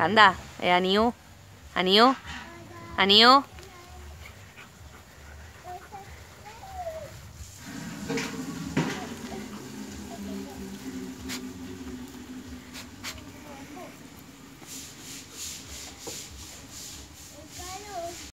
간다. 애 아니요. 아니요. 아니요.